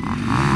you